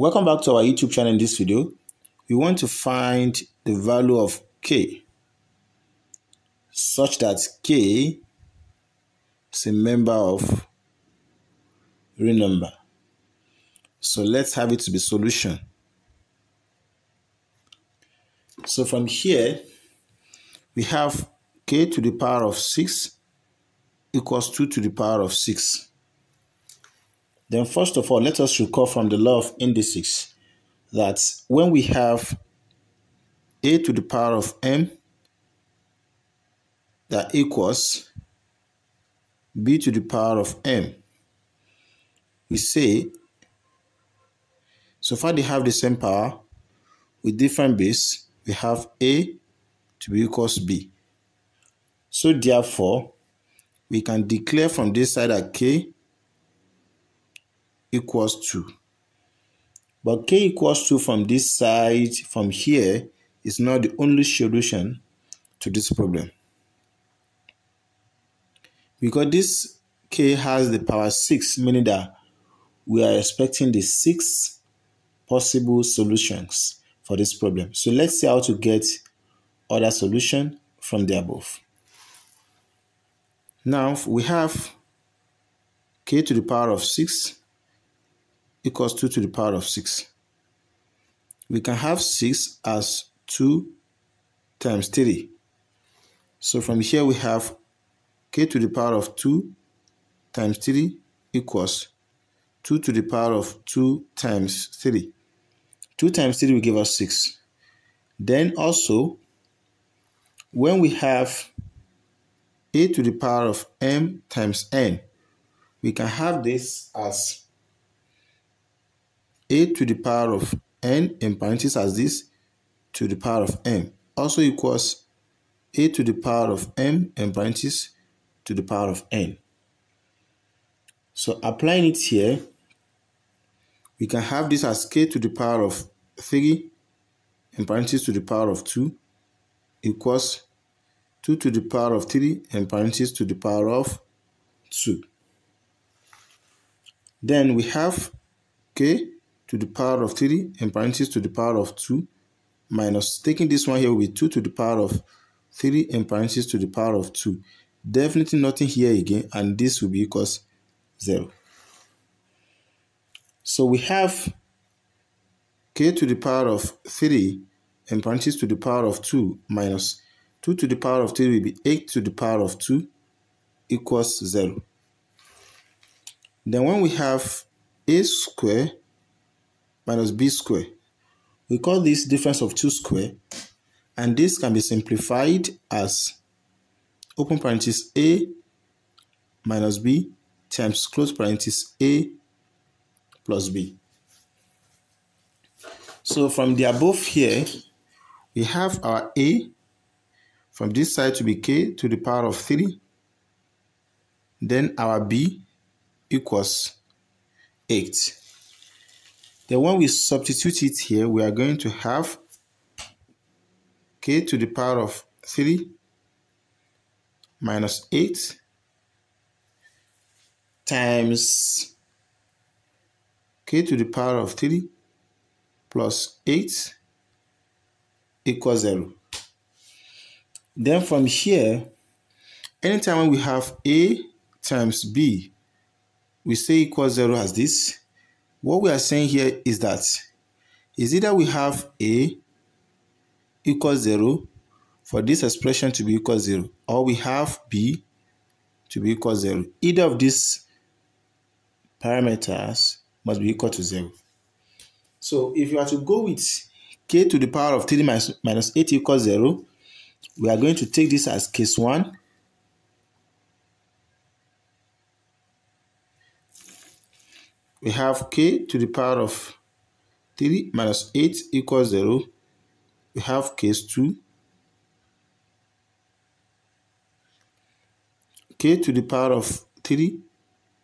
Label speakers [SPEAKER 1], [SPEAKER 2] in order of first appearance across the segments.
[SPEAKER 1] Welcome back to our YouTube channel in this video. We want to find the value of k such that k is a member of real number. So let's have it to be solution. So from here, we have k to the power of 6 equals 2 to the power of 6. Then first of all, let us recall from the law of indices that when we have a to the power of m that equals b to the power of m, we say, so far they have the same power, with different base, we have a to be equals b. So therefore, we can declare from this side that k equals 2. But k equals 2 from this side, from here, is not the only solution to this problem. Because this k has the power 6, meaning that we are expecting the 6 possible solutions for this problem. So let's see how to get other solution from the above. Now we have k to the power of 6 equals 2 to the power of 6. We can have 6 as 2 times 3. So from here we have k to the power of 2 times 3 equals 2 to the power of 2 times 3. 2 times 3 will give us 6. Then also, when we have a to the power of m times n, we can have this as a to the power of n in parentheses as this to the power of m also equals a to the power of m in parentheses to the power of n. So applying it here, we can have this as k to the power of 3 in parentheses to the power of 2 equals 2 to the power of 3 in parentheses to the power of 2. Then we have k to the power of 3 in parentheses to the power of 2 minus taking this one here will be 2 to the power of 3 in parentheses to the power of 2. Definitely nothing here again and this will be equals 0. So we have k to the power of 3 in parentheses to the power of 2 minus 2 to the power of 3 will be 8 to the power of 2 equals 0. Then when we have a square minus b square, we call this difference of 2 square and this can be simplified as open parenthesis a minus b times close parenthesis a plus b. So from the above here, we have our a from this side to be k to the power of 3. Then our b equals 8. Then when we substitute it here, we are going to have k to the power of 3 minus 8 times k to the power of 3 plus 8 equals 0. Then from here, anytime we have a times b, we say equals 0 as this. What we are saying here is that is either we have a equals 0 for this expression to be equal 0 or we have b to be equal 0. Either of these parameters must be equal to 0. So if you are to go with k to the power of 3 minus, minus 8 equals 0, we are going to take this as case 1. We have k to the power of 3 minus 8 equals 0. We have case 2. k to the power of 3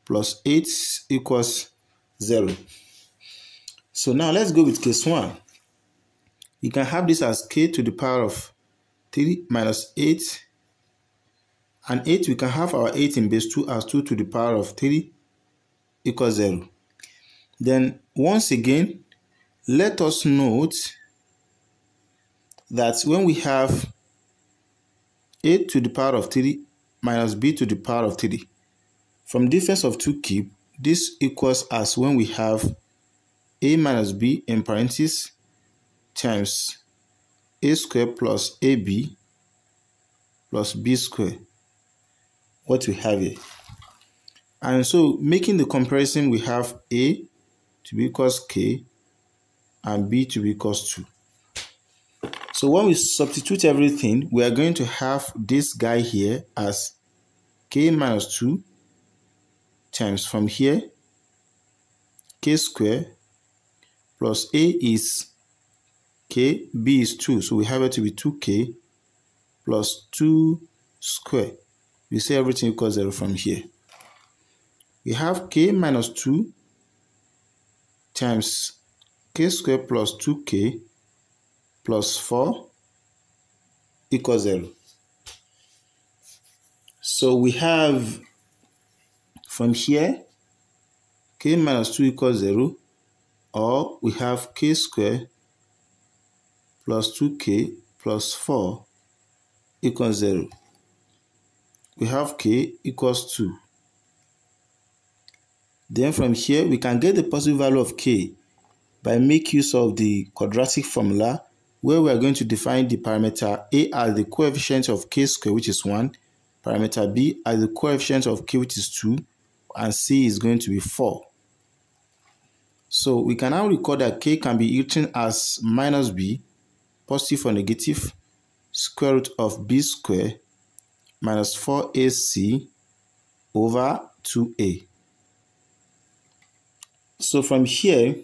[SPEAKER 1] plus 8 equals 0. So now let's go with case 1. You can have this as k to the power of 3 minus 8 and 8 we can have our 8 in base 2 as 2 to the power of 3 equals 0. Then once again let us note that when we have a to the power of 3 minus b to the power of 3, from difference of 2 cube, this equals as when we have a minus b in parentheses times a square plus ab plus b square What we have here. And so making the comparison, we have a to be equals k and b to be equals 2. So when we substitute everything, we are going to have this guy here as k minus 2 times from here k square plus a is k, b is 2. So we have it to be 2k plus 2 square. We say everything equals 0 from here. We have k minus 2 times k square plus 2k plus 4 equals 0. So we have from here k minus 2 equals 0 or we have k square plus 2k plus 4 equals 0. We have k equals 2. Then from here, we can get the positive value of k by make use of the quadratic formula where we are going to define the parameter a as the coefficient of k square, which is 1, parameter b as the coefficient of k, which is 2, and c is going to be 4. So we can now record that k can be written as minus b, positive or negative, square root of b square minus 4ac over 2a. So from here,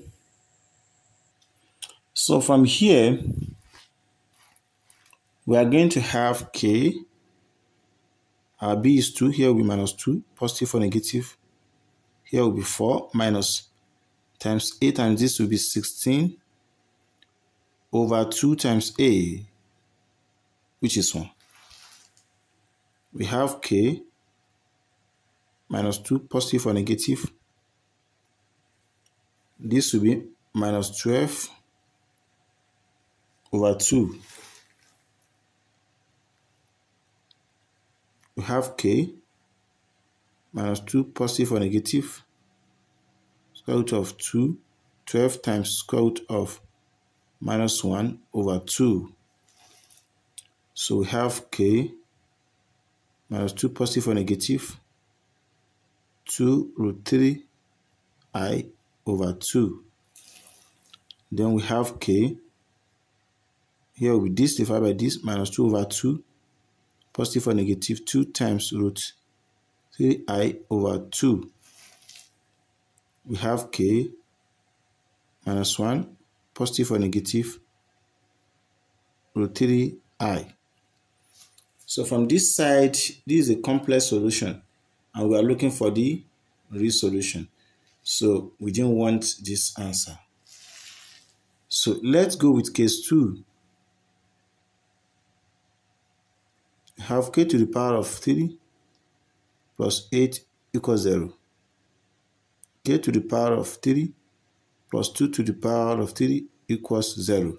[SPEAKER 1] so from here, we are going to have k, our b is 2, here will be minus 2, positive or negative, here will be 4, minus times a times this will be 16 over 2 times a, which is 1. We have k minus 2 positive or negative. This will be minus 12 over 2. We have k minus 2 positive or negative square root of 2, 12 times square root of minus 1 over 2. So we have k minus 2 positive or negative 2 root 3 i over 2. Then we have k. Here will this divided by this minus 2 over 2 positive or negative 2 times root 3i over 2 we have k minus 1 positive or negative root 3i. So from this side, this is a complex solution and we are looking for the real solution. So we didn't want this answer. So let's go with case 2. Have k to the power of 3 plus 8 equals 0 k to the power of 3 plus 2 to the power of 3 equals 0.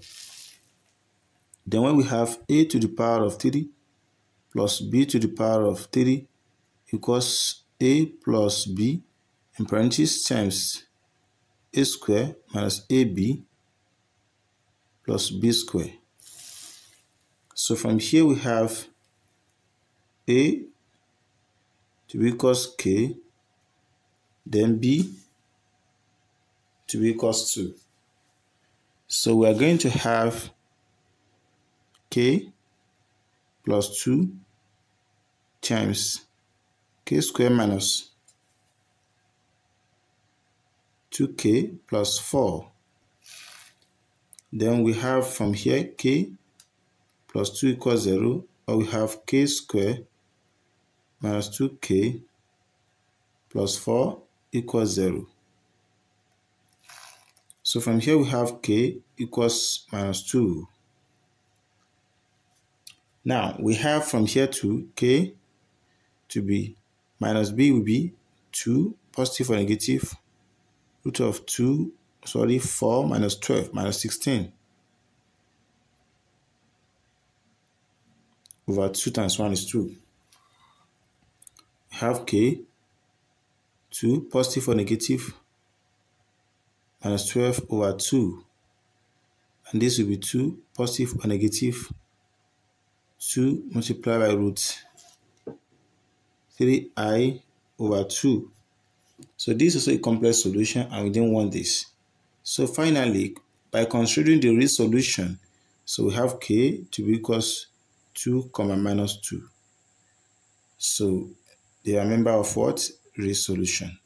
[SPEAKER 1] Then when we have a to the power of 3 plus b to the power of 3 equals a plus b in parentheses times a square minus ab plus b square. So from here we have a to be equals k then b to be equals 2. So we are going to have k plus 2 times k square minus 2k plus 4. Then we have from here k plus 2 equals 0, or we have k squared minus 2k plus 4 equals 0. So from here we have k equals minus 2. Now we have from here to k to be minus b will be 2 positive or negative root of 2 sorry 4 minus 12 minus 16 over 2 times 1 is 2 we have k 2 positive or negative minus 12 over 2 and this will be 2 positive or negative. 2 multiplied by root 3i over 2 so this is a complex solution and we didn't want this. So finally by considering the real solution so we have k to be equals 2 comma minus 2 so they are member of what? Real solution